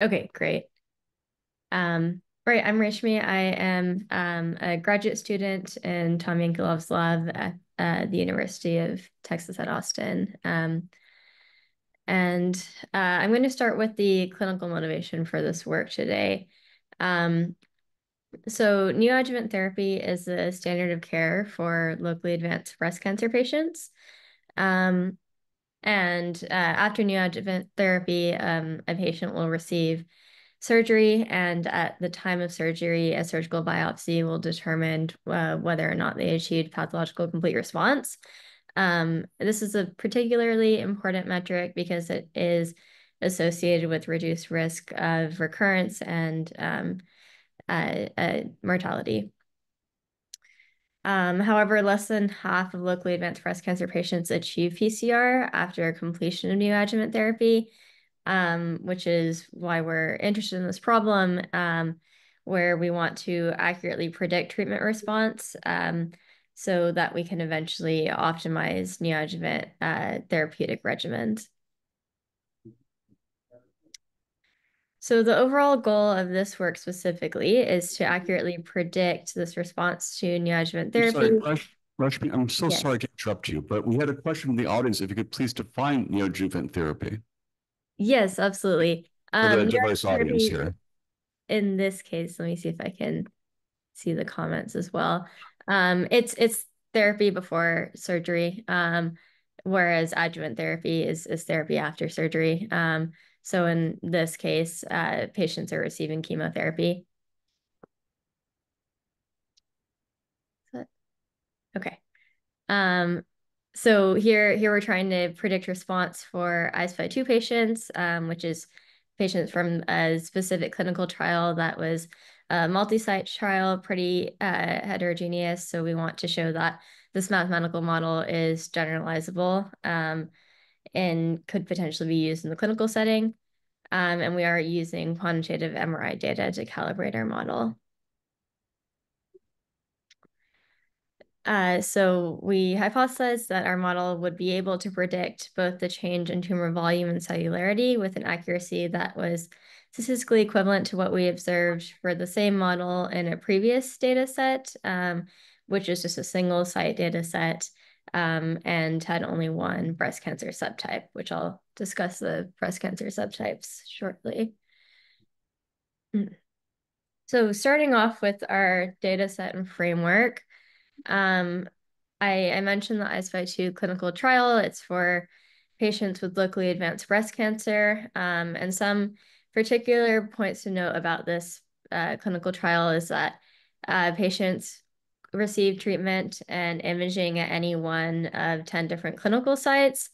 Okay, great. Um, right, I'm Reshmi. I am um, a graduate student in Tom Yankeelov's lab at uh, the University of Texas at Austin. Um, and uh, I'm going to start with the clinical motivation for this work today. Um, so neoadjuvant therapy is the standard of care for locally advanced breast cancer patients. Um, and uh, after neoadjuvant therapy, um, a patient will receive surgery, and at the time of surgery, a surgical biopsy will determine uh, whether or not they achieved pathological complete response. Um, this is a particularly important metric because it is associated with reduced risk of recurrence and um, uh, uh, mortality. Um, however, less than half of locally advanced breast cancer patients achieve PCR after completion of neoadjuvant therapy, um, which is why we're interested in this problem, um, where we want to accurately predict treatment response um, so that we can eventually optimize neoadjuvant uh, therapeutic regimens. So the overall goal of this work specifically is to accurately predict this response to neoadjuvant therapy. I'm sorry, Rashmi, I'm so yes. sorry to interrupt you, but we had a question from the audience. If you could please define neoadjuvant therapy. Yes, absolutely. Um, For the um, device audience here. In this case, let me see if I can see the comments as well. Um, it's it's therapy before surgery, um, whereas adjuvant therapy is is therapy after surgery. Um, so in this case, uh, patients are receiving chemotherapy. Okay. Um, so here, here we're trying to predict response for I-SPY 2 patients, um, which is patients from a specific clinical trial that was a multi-site trial, pretty uh, heterogeneous. So we want to show that this mathematical model is generalizable um, and could potentially be used in the clinical setting. Um, and we are using quantitative MRI data to calibrate our model. Uh, so we hypothesized that our model would be able to predict both the change in tumor volume and cellularity with an accuracy that was statistically equivalent to what we observed for the same model in a previous data set, um, which is just a single site data set um, and had only one breast cancer subtype, which I'll discuss the breast cancer subtypes shortly. Mm. So starting off with our data set and framework, um, I, I mentioned the I-SPY 2 clinical trial. It's for patients with locally advanced breast cancer. Um, and some particular points to note about this uh, clinical trial is that uh, patients receive treatment and imaging at any one of 10 different clinical sites.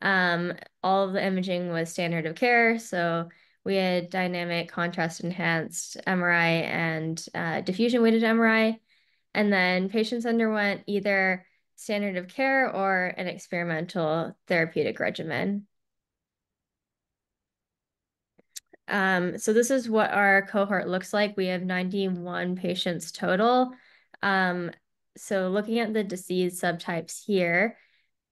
Um, all the imaging was standard of care. So we had dynamic contrast enhanced MRI and uh, diffusion weighted MRI. And then patients underwent either standard of care or an experimental therapeutic regimen. Um, so this is what our cohort looks like. We have 91 patients total. Um, so looking at the disease subtypes here,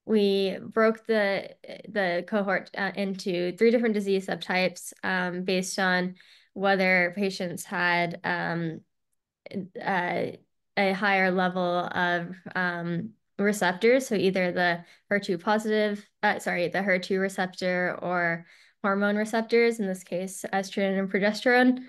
we broke the the cohort uh, into three different disease subtypes um, based on whether patients had um, uh, a higher level of um, receptors, so either the HER2 positive, uh, sorry, the HER2 receptor or hormone receptors, in this case, estrogen and progesterone.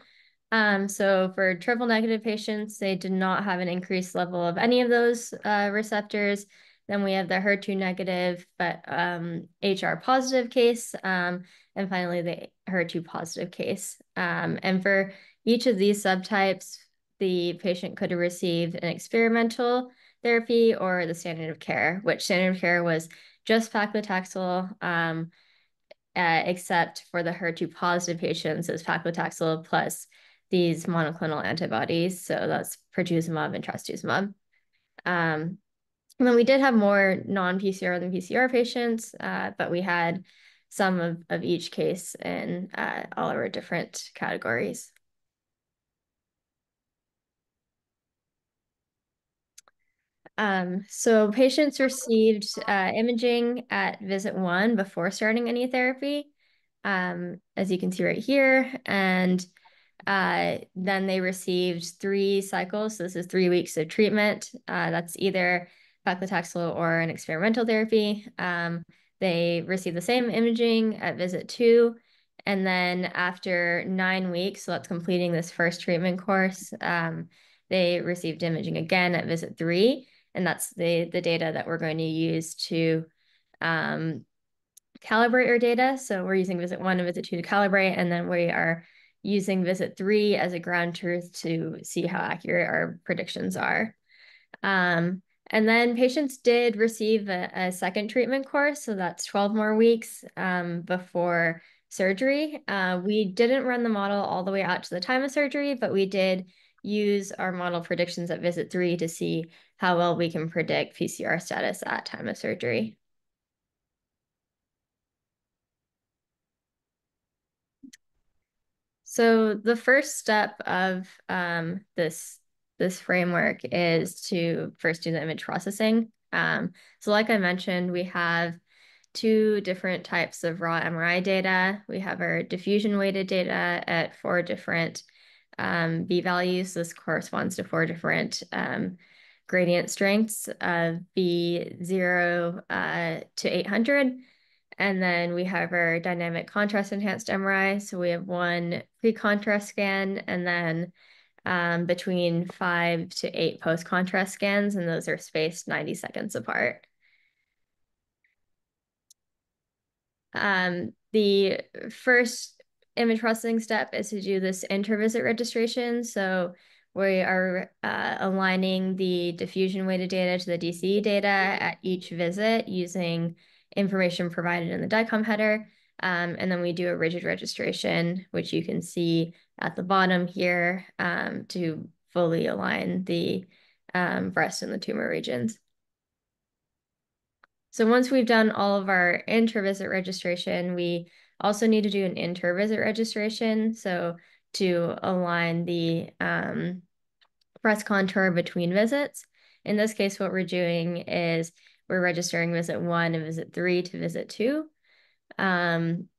Um, so for triple negative patients, they did not have an increased level of any of those uh, receptors. Then we have the HER2 negative, but um, HR positive case. Um, and finally, the HER2 positive case. Um, and for each of these subtypes, the patient could have received an experimental therapy or the standard of care, which standard of care was just paclitaxel, um, uh, except for the HER2 positive patients, it's paclitaxel plus these monoclonal antibodies. So that's pertuzumab and trastuzumab. Um, and then we did have more non-PCR than PCR patients, uh, but we had some of, of each case in uh, all of our different categories. Um, so patients received uh, imaging at visit one before starting any therapy. um, as you can see right here. And uh, then they received three cycles. So this is three weeks of treatment. Uh, that's either paclitaxel or an experimental therapy. Um, they received the same imaging at visit two. And then after nine weeks, so that's completing this first treatment course, um, they received imaging again at visit three. And that's the, the data that we're going to use to um, calibrate our data. So we're using visit one and visit two to calibrate, and then we are using visit three as a ground truth to see how accurate our predictions are. Um, and then patients did receive a, a, second treatment course, so that's 12 more weeks um, before surgery. Uh, we didn't run the model all the way out to the time of surgery, but we did use our model predictions at visit three to see how well we can predict PCR status at time of surgery. So the first step of um, this this framework is to first do the image processing. Um, so like I mentioned, we have two different types of raw MRI data. We have our diffusion weighted data at four different um, B values. This corresponds to four different um, gradient strengths of B0 uh, to 800. And then we have our dynamic contrast enhanced MRI. So we have one pre-contrast scan and then um, between five to eight post-contrast scans, and those are spaced 90 seconds apart. Um, the first image processing step is to do this inter-visit registration. So we are uh, aligning the diffusion weighted data to the DCE data at each visit using information provided in the DICOM header. Um, and then we do a rigid registration, which you can see at the bottom here um, to fully align the um, breast and the tumor regions. So once we've done all of our intra-visit registration, we also need to do an inter-visit registration. So to align the um, breast contour between visits. In this case, what we're doing is we're registering visit one and visit three to visit two. Um,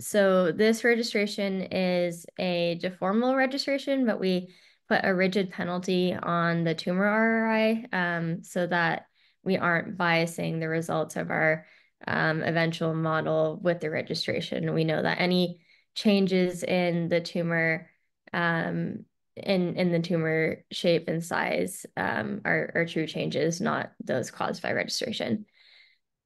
so this registration is a deformable registration, but we put a rigid penalty on the tumor ROI um, so that we aren't biasing the results of our um, eventual model with the registration. We know that any changes in the tumor um, in in the tumor shape and size um, are, are true changes, not those caused by registration.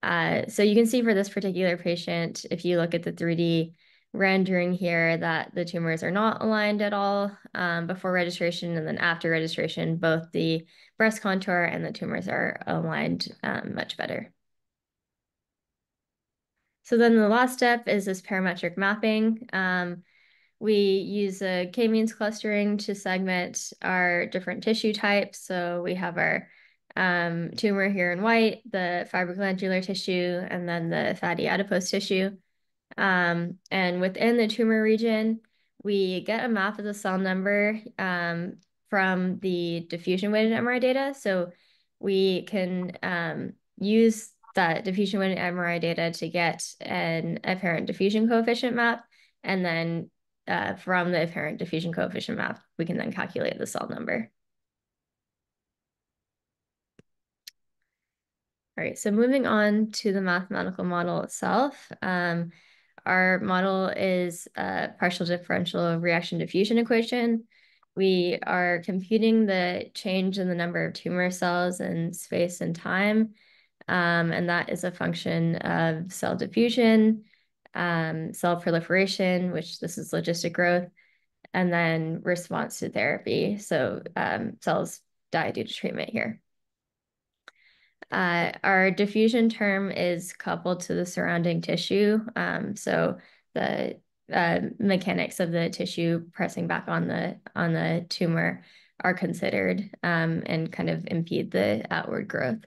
Uh, so you can see for this particular patient, if you look at the 3D rendering here, that the tumors are not aligned at all um, before registration, and then after registration, both the breast contour and the tumors are aligned um, much better. So then the last step is this parametric mapping. Um, we use a k-means clustering to segment our different tissue types. So we have our um, tumor here in white, the fibroglandular tissue, and then the fatty adipose tissue. Um, and within the tumor region, we get a map of the cell number um, from the diffusion weighted MRI data. So we can um, use that diffusion weighted MRI data to get an apparent diffusion coefficient map and then uh, from the apparent diffusion coefficient map, we can then calculate the cell number. All right, so moving on to the mathematical model itself. Um, our model is a partial differential reaction diffusion equation. We are computing the change in the number of tumor cells in space and time, um, and that is a function of cell diffusion, um, cell proliferation, which this is logistic growth, and then response to therapy. So um, cells die due to treatment here. Uh, our diffusion term is coupled to the surrounding tissue. Um, so the uh, mechanics of the tissue pressing back on the on the tumor are considered um, and kind of impede the outward growth.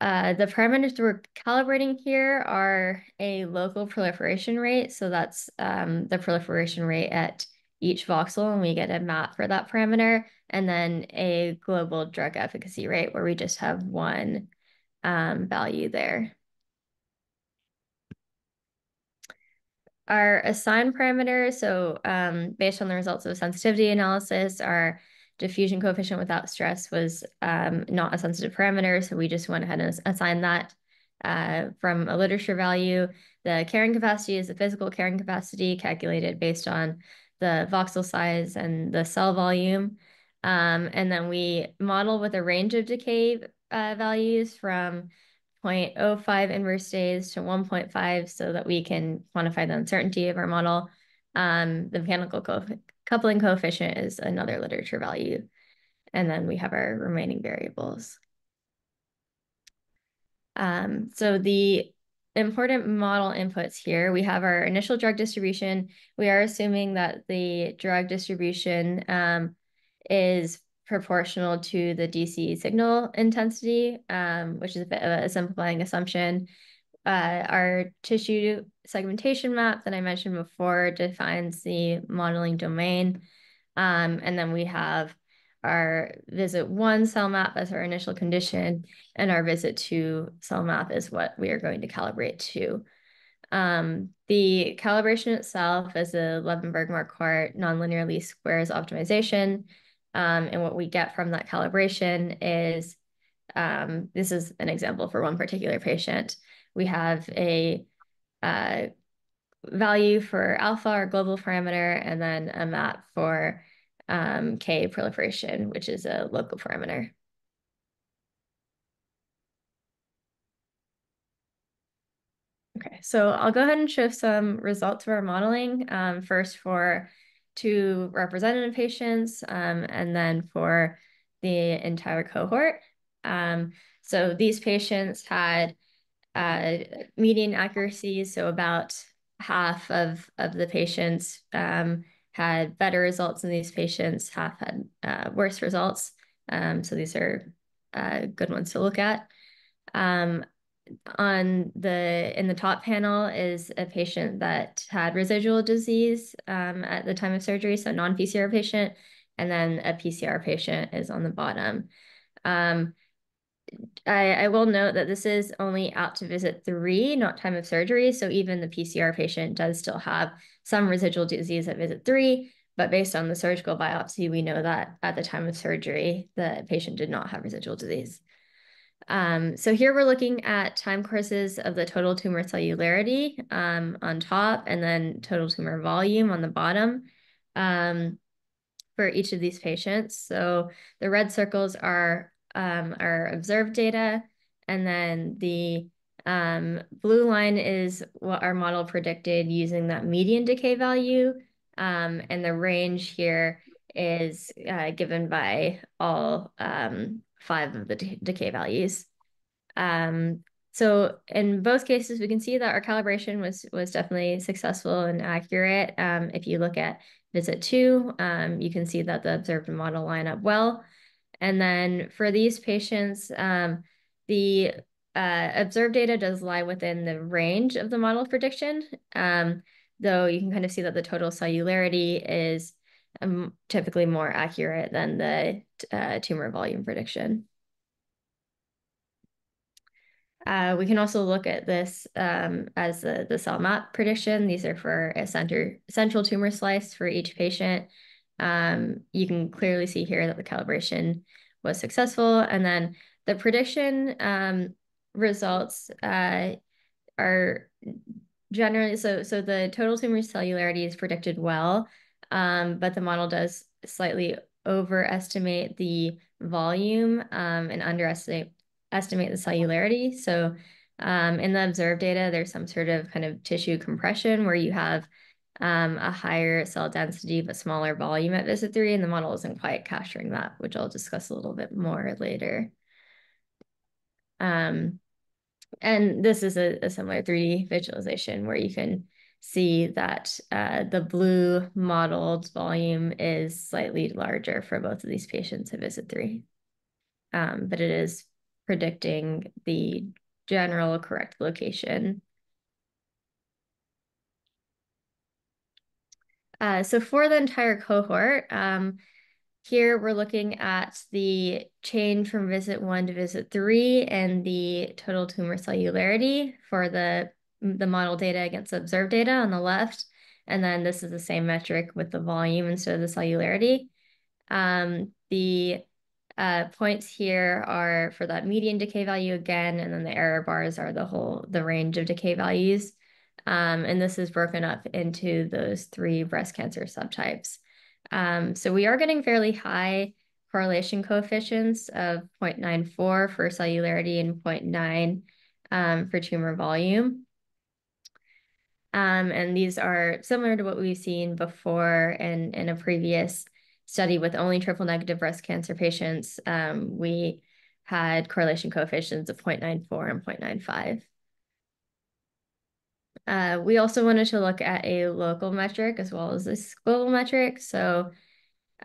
Uh, the parameters we're calibrating here are a local proliferation rate. So that's um, the proliferation rate at each voxel, and we get a map for that parameter, and then a global drug efficacy rate where we just have one um, value there. our assigned parameters, so um, based on the results of sensitivity analysis, our diffusion coefficient without stress was um, not a sensitive parameter, so we just went ahead and assigned that uh, from a literature value. The carrying capacity is the physical carrying capacity calculated based on the voxel size and the cell volume. Um, and then we model with a range of decay uh, values from 0.05 inverse days to 1.5 so that we can quantify the uncertainty of our model. Um, the mechanical co coupling coefficient is another literature value. And then we have our remaining variables. Um, so the important model inputs here, we have our initial drug distribution. We are assuming that the drug distribution um, is proportional to the DC signal intensity, um, which is a bit of a simplifying assumption. Uh, our tissue segmentation map that I mentioned before defines the modeling domain. Um, and then we have our visit one cell map as our initial condition, and our visit two cell map is what we are going to calibrate to. Um, the calibration itself is a Levenberg-Marquardt nonlinear least squares optimization. Um, and what we get from that calibration is, um, this is an example for one particular patient. We have a uh, value for alpha, our global parameter, and then a map for um, K proliferation, which is a local parameter. Okay, so I'll go ahead and show some results of our modeling. Um, first for two representative patients, um, and then for the entire cohort. Um, so these patients had uh, median accuracy, so about half of, of the patients um, had better results in these patients, half had uh, worse results. Um, so these are uh, good ones to look at. Um, on the in the top panel is a patient that had residual disease um, at the time of surgery, so non-PCR patient, and then a PCR patient is on the bottom. Um, I, I will note that this is only out to visit three, not time of surgery. So even the PCR patient does still have some residual disease at visit three, but based on the surgical biopsy, we know that at the time of surgery, the patient did not have residual disease. Um, so here we're looking at time courses of the total tumor cellularity um, on top and then total tumor volume on the bottom um, for each of these patients. So the red circles are um, our observed data, and then the um, blue line is what our model predicted using that median decay value, um, and the range here is uh, given by all um, five of the decay values. Um, so in both cases, we can see that our calibration was was definitely successful and accurate. Um, if you look at visit two, um, you can see that the observed model line up well. And then for these patients, um, the uh, observed data does lie within the range of the model prediction, um, though you can kind of see that the total cellularity is um, typically more accurate than the uh, tumor volume prediction. Uh, we can also look at this um, as the, the cell map prediction. These are for a center central tumor slice for each patient. Um, you can clearly see here that the calibration was successful. And then the prediction um, results uh, are generally, so, so the total tumor cellularity is predicted well, um, but the model does slightly overestimate the volume um, and underestimate estimate the cellularity. So um, in the observed data, there's some sort of kind of tissue compression where you have um, a higher cell density but smaller volume at visit three, and the model isn't quite capturing that, which I'll discuss a little bit more later. Um, and this is a, a similar 3D visualization where you can see that uh, the blue modeled volume is slightly larger for both of these patients at visit three. Um, but it is predicting the general correct location. Uh, so for the entire cohort, um, here we're looking at the change from visit one to visit three and the total tumor cellularity for the the model data against observed data on the left. And then this is the same metric with the volume instead of the cellularity. Um, the uh, points here are for that median decay value again, and then the error bars are the whole, the range of decay values. Um, and this is broken up into those three breast cancer subtypes. Um, so we are getting fairly high correlation coefficients of 0.94 for cellularity and 0.9 um, for tumor volume. Um, and these are similar to what we've seen before in, in a previous study with only triple negative breast cancer patients. Um, we had correlation coefficients of 0.94 and 0.95. Uh, we also wanted to look at a local metric as well as this global metric. So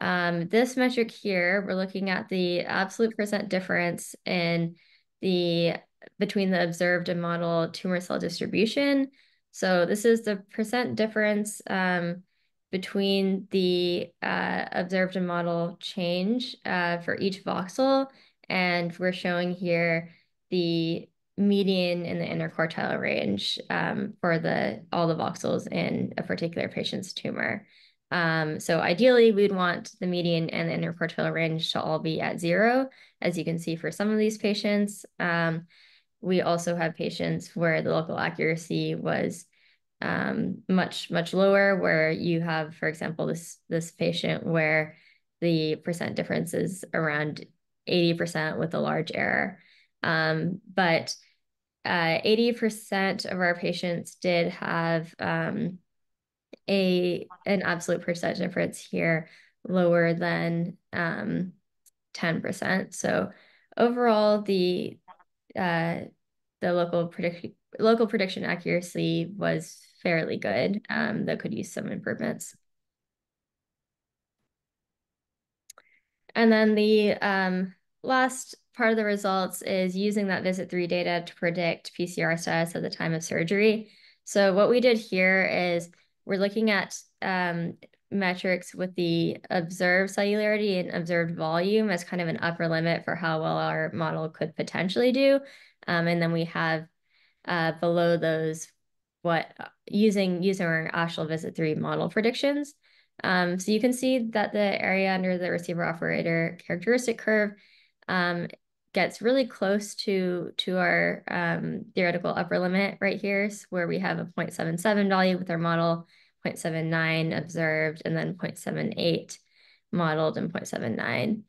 um, this metric here, we're looking at the absolute percent difference in the between the observed and model tumor cell distribution. So this is the percent difference um, between the uh, observed and model change uh, for each voxel. And we're showing here the median in the interquartile range um, for the all the voxels in a particular patient's tumor. Um, so ideally, we'd want the median and the interquartile range to all be at zero, as you can see for some of these patients. Um, we also have patients where the local accuracy was um, much, much lower, where you have, for example, this, this patient where the percent difference is around 80% with a large error. Um, but 80% uh, of our patients did have um, a an absolute percent difference here lower than um, 10%. So overall, the uh, the local prediction local prediction accuracy was fairly good, um, that could use some improvements. And then the um, last part of the results is using that visit three data to predict PCR status at the time of surgery. So what we did here is we're looking at um, metrics with the observed cellularity and observed volume as kind of an upper limit for how well our model could potentially do. Um, and then we have uh, below those what using using our actual visit three model predictions. Um, so you can see that the area under the receiver operator characteristic curve um, gets really close to to our um, theoretical upper limit right here, where we have a 0.77 value with our model, 0.79 observed, and then 0.78 modeled and 0.79.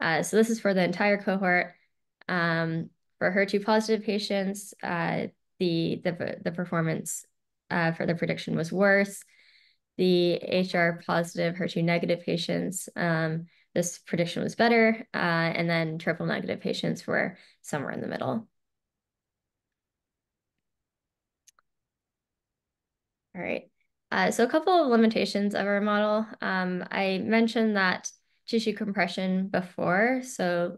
Uh, so this is for the entire cohort. Um, for HER2 positive patients, uh, the, the, the performance uh, for the prediction was worse. The HR positive, HER2 negative patients, um, this prediction was better. Uh, and then triple negative patients were somewhere in the middle. All right. Uh, so a couple of limitations of our model. Um, I mentioned that tissue compression before. So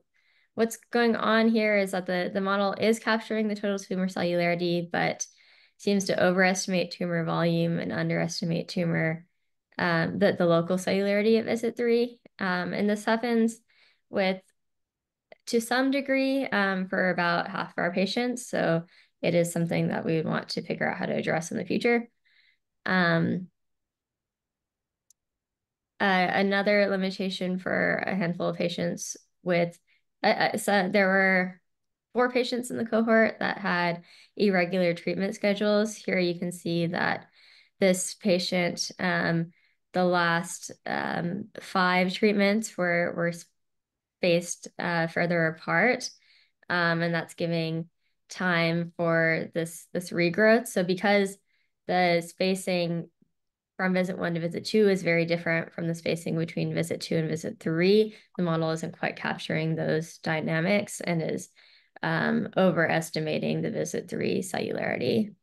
what's going on here is that the, the model is capturing the total tumor cellularity, but seems to overestimate tumor volume and underestimate tumor, um, the, the local cellularity at visit three. Um, and this happens with, to some degree, um, for about half of our patients. So it is something that we would want to figure out how to address in the future. Um, uh, another limitation for a handful of patients with, uh, uh so there were four patients in the cohort that had irregular treatment schedules. Here you can see that this patient, um, the last um, five treatments were, were spaced uh, further apart. Um, and that's giving time for this, this regrowth. So because the spacing from visit one to visit two is very different from the spacing between visit two and visit three, the model isn't quite capturing those dynamics and is um, overestimating the visit three cellularity.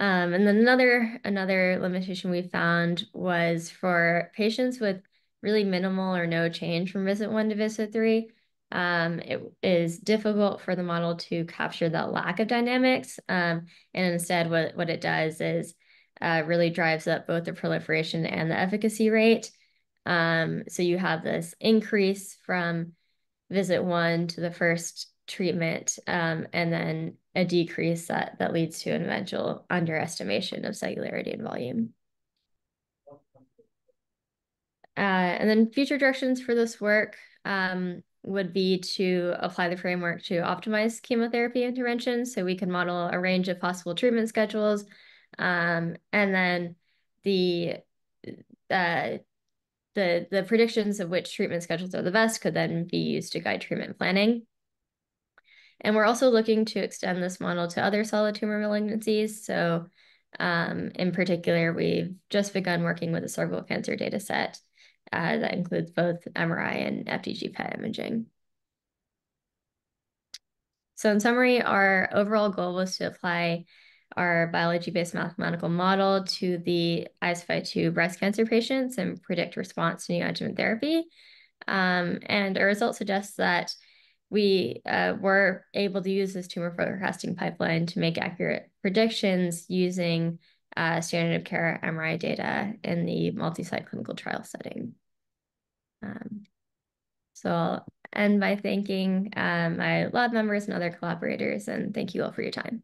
Um, and then another, another limitation we found was for patients with really minimal or no change from visit one to visit three, um, it is difficult for the model to capture that lack of dynamics. Um, and instead, what, what it does is uh, really drives up both the proliferation and the efficacy rate. Um, so you have this increase from visit one to the first treatment, um, and then a decrease that, that leads to an eventual underestimation of cellularity and volume. Uh, and then future directions for this work um, would be to apply the framework to optimize chemotherapy interventions. So we can model a range of possible treatment schedules. Um, and then the uh, the the predictions of which treatment schedules are the best could then be used to guide treatment planning. And we're also looking to extend this model to other solid tumor malignancies. So um, in particular, we've just begun working with a cervical cancer data set uh, that includes both MRI and FDG PET imaging. So in summary, our overall goal was to apply our biology-based mathematical model to the I-SPY2 breast cancer patients and predict response to neoadjuvant therapy. Um, and our results suggest that we uh, were able to use this tumor forecasting pipeline to make accurate predictions using uh, standard of care MRI data in the multi-site clinical trial setting. Um, so I'll end by thanking um, my lab members and other collaborators, and thank you all for your time.